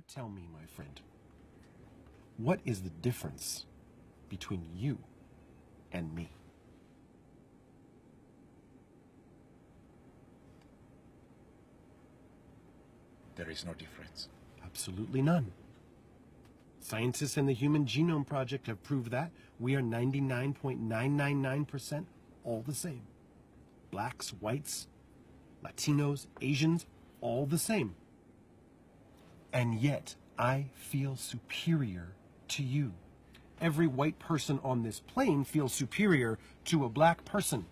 You tell me, my friend, what is the difference between you and me? There is no difference. Absolutely none. Scientists in the Human Genome Project have proved that we are 99.999% all the same. Blacks, whites, Latinos, Asians, all the same. And yet, I feel superior to you. Every white person on this plane feels superior to a black person.